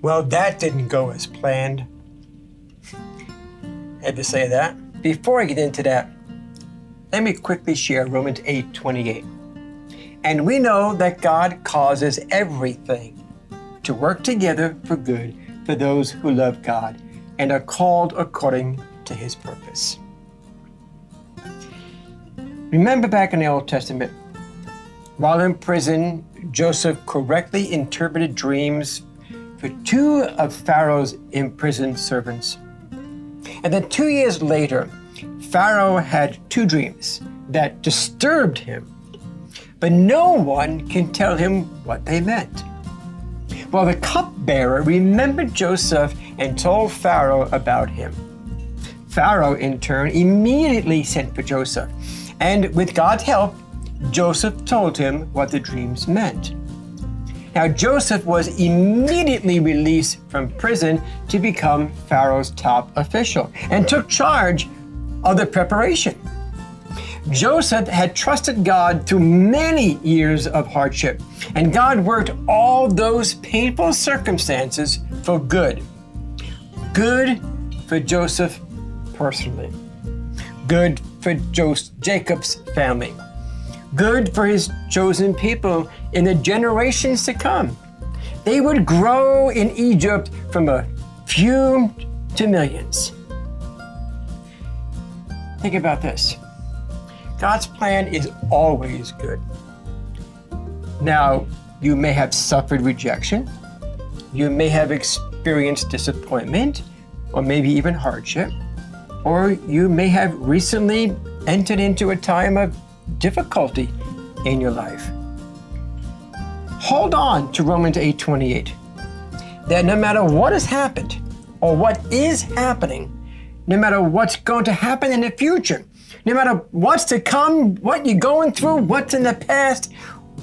Well, that didn't go as planned. Had to say that. Before I get into that, let me quickly share Romans 8 28. And we know that God causes everything to work together for good for those who love God and are called according to his purpose. Remember back in the Old Testament, while in prison, Joseph correctly interpreted dreams for two of Pharaoh's imprisoned servants. And then two years later, Pharaoh had two dreams that disturbed him, but no one can tell him what they meant. Well, the cupbearer remembered Joseph and told Pharaoh about him. Pharaoh, in turn, immediately sent for Joseph, and with God's help, Joseph told him what the dreams meant. Now, Joseph was immediately released from prison to become Pharaoh's top official and took charge of the preparation. Joseph had trusted God through many years of hardship, and God worked all those painful circumstances for good. Good for Joseph personally, good for Jacob's family, good for his chosen people in the generations to come. They would grow in Egypt from a few to millions. Think about this God's plan is always good. Now, you may have suffered rejection, you may have experienced disappointment, or maybe even hardship, or you may have recently entered into a time of difficulty in your life. Hold on to Romans 8:28. That no matter what has happened or what is happening, no matter what's going to happen in the future, no matter what's to come, what you're going through, what's in the past,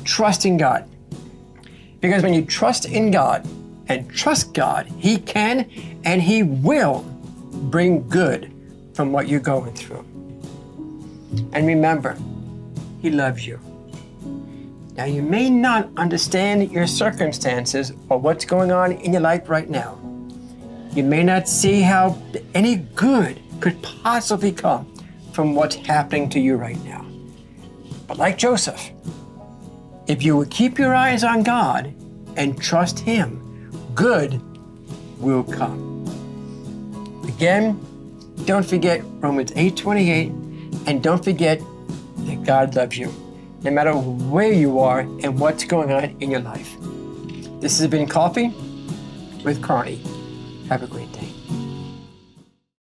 trust in God. Because when you trust in God and trust God, He can and He will bring good from what you're going through. And remember, He loves you. Now, you may not understand your circumstances or what's going on in your life right now. You may not see how any good could possibly come from what's happening to you right now. But like Joseph, if you would keep your eyes on God and trust Him, good will come. Again, don't forget Romans 8:28 and don't forget that God loves you no matter where you are and what's going on in your life. This has been Coffee with Carney. Have a great day.